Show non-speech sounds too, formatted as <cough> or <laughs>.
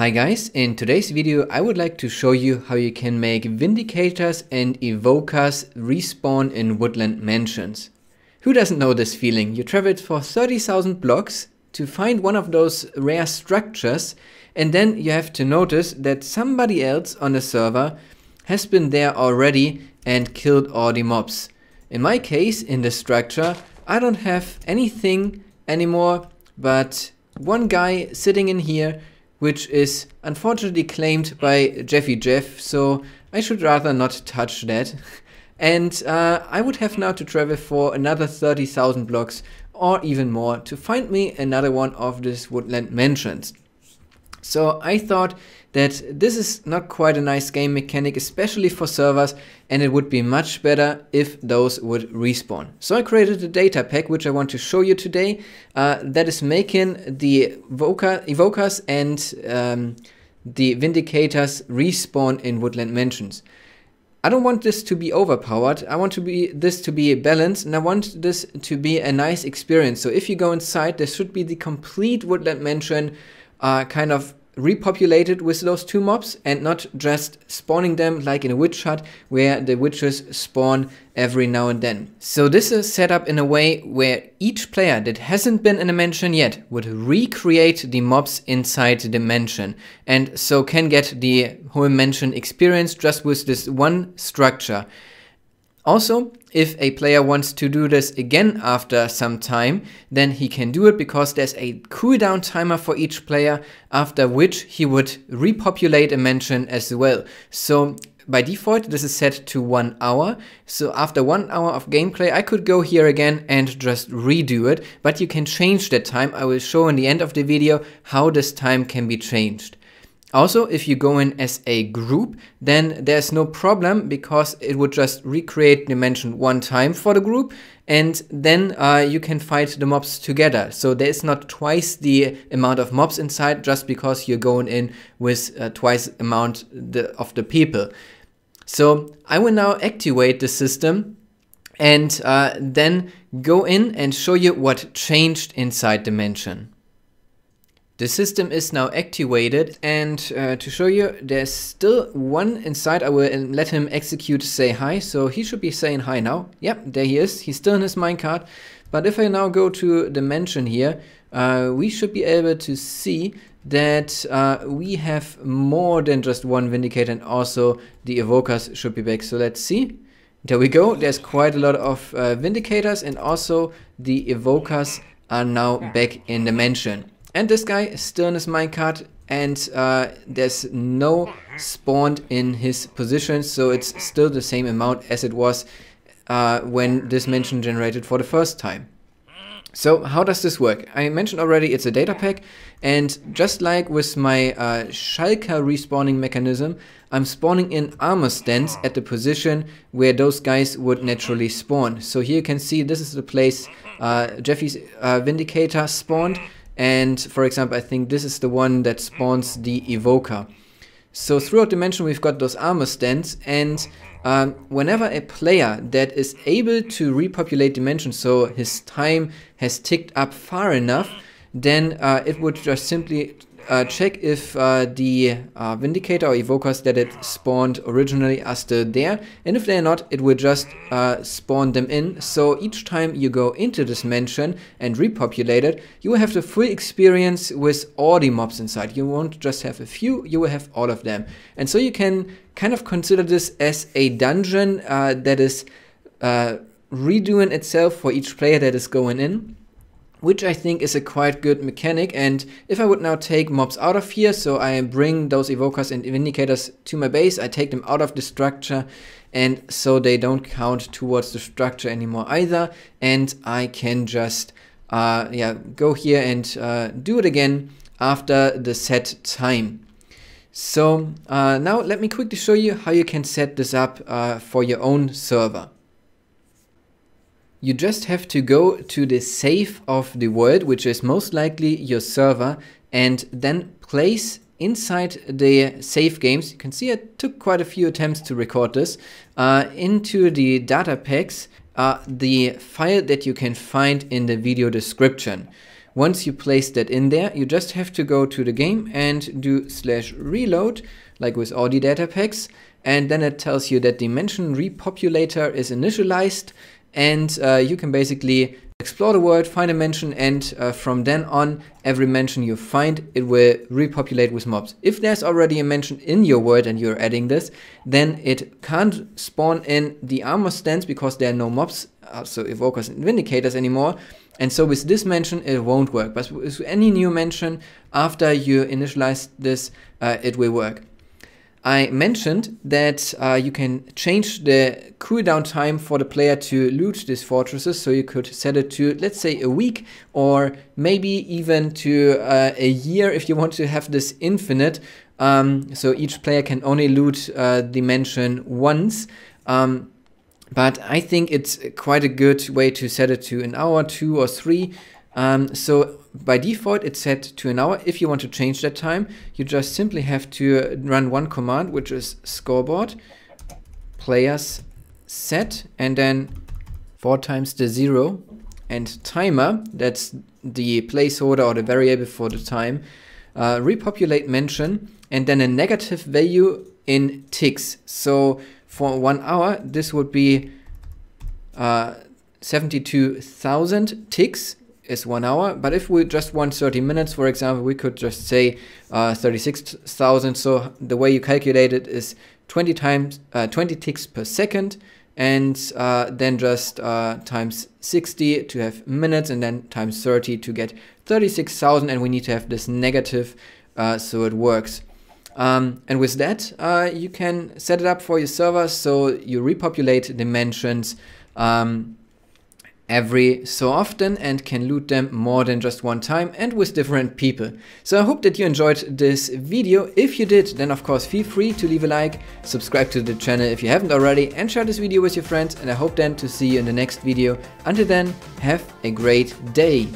Hi guys, in today's video I would like to show you how you can make Vindicators and Evokers respawn in Woodland Mansions. Who doesn't know this feeling? You traveled for 30,000 blocks to find one of those rare structures and then you have to notice that somebody else on the server has been there already and killed all the mobs. In my case, in the structure, I don't have anything anymore but one guy sitting in here which is unfortunately claimed by Jeffy Jeff, so I should rather not touch that. <laughs> and uh, I would have now to travel for another 30,000 blocks or even more to find me another one of these woodland mansions. So I thought that this is not quite a nice game mechanic, especially for servers, and it would be much better if those would respawn. So I created a data pack, which I want to show you today, uh, that is making the evoker, evokers and um, the vindicators respawn in woodland mansions. I don't want this to be overpowered. I want to be this to be a balanced and I want this to be a nice experience. So if you go inside, there should be the complete woodland mansion uh, kind of repopulated with those two mobs and not just spawning them like in a witch hut where the witches spawn every now and then. So this is set up in a way where each player that hasn't been in a mansion yet would recreate the mobs inside the mansion and so can get the whole mansion experience just with this one structure. Also, if a player wants to do this again after some time, then he can do it because there's a cooldown timer for each player, after which he would repopulate a mansion as well. So by default, this is set to one hour. So after one hour of gameplay, I could go here again and just redo it, but you can change that time. I will show in the end of the video how this time can be changed. Also, if you go in as a group, then there's no problem because it would just recreate the mansion one time for the group and then uh, you can fight the mobs together. So there is not twice the amount of mobs inside just because you're going in with uh, twice amount the, of the people. So I will now activate the system and uh, then go in and show you what changed inside the mansion. The system is now activated and uh, to show you there's still one inside. I will let him execute say hi. So he should be saying hi now. Yep, there he is. He's still in his minecart. But if I now go to the mansion here, uh, we should be able to see that uh, we have more than just one Vindicator and also the Evokers should be back. So let's see. There we go. There's quite a lot of uh, Vindicators and also the Evokers are now back in the mansion. And this guy is still in his minecart and uh, there's no spawned in his position so it's still the same amount as it was uh, when this mansion generated for the first time. So how does this work? I mentioned already it's a data pack and just like with my uh, respawning mechanism, I'm spawning in armor stands at the position where those guys would naturally spawn. So here you can see this is the place uh, Jeffy's uh, Vindicator spawned and for example, I think this is the one that spawns the evoker. So throughout the mansion we've got those armor stands and um, whenever a player that is able to repopulate the mansion, so his time has ticked up far enough, then uh, it would just simply uh, check if uh, the uh, Vindicator or Evokers that it spawned originally are still there. And if they're not, it will just uh, spawn them in. So each time you go into this mansion and repopulate it, you will have the full experience with all the mobs inside. You won't just have a few, you will have all of them. And so you can kind of consider this as a dungeon uh, that is uh, redoing itself for each player that is going in which I think is a quite good mechanic. And if I would now take mobs out of here, so I bring those evokers and vindicators to my base, I take them out of the structure and so they don't count towards the structure anymore either. And I can just uh, yeah, go here and uh, do it again after the set time. So uh, now let me quickly show you how you can set this up uh, for your own server. You just have to go to the save of the world, which is most likely your server, and then place inside the save games, you can see it took quite a few attempts to record this, uh, into the data packs, uh, the file that you can find in the video description. once you place that in there, you just have to go to the game and do slash reload, like with all the data packs. And then it tells you that the mansion repopulator is initialized and uh, you can basically explore the world, find a mansion, and uh, from then on, every mansion you find, it will repopulate with mobs. If there's already a mansion in your world and you're adding this, then it can't spawn in the armor stands because there are no mobs, so evokers and vindicators anymore. And so with this mansion, it won't work. But with any new mansion, after you initialize this, uh, it will work. I mentioned that uh, you can change the cooldown time for the player to loot these fortresses. So you could set it to, let's say, a week or maybe even to uh, a year if you want to have this infinite. Um, so each player can only loot uh, the mansion once. Um, but I think it's quite a good way to set it to an hour, two or three. Um, so by default, it's set to an hour. If you want to change that time, you just simply have to run one command, which is scoreboard players set and then four times the zero and timer, that's the placeholder or the variable for the time, uh, repopulate mansion and then a negative value in ticks. So for one hour, this would be uh, 72,000 ticks is one hour. But if we just want 30 minutes, for example, we could just say uh, 36,000. So the way you calculate it is 20 times uh, 20 ticks per second and uh, then just uh, times 60 to have minutes and then times 30 to get 36,000 and we need to have this negative uh, so it works. Um, and with that, uh, you can set it up for your server so you repopulate the mansions um, every so often and can loot them more than just one time and with different people. So I hope that you enjoyed this video. If you did, then of course feel free to leave a like, subscribe to the channel if you haven't already and share this video with your friends and I hope then to see you in the next video. Until then, have a great day.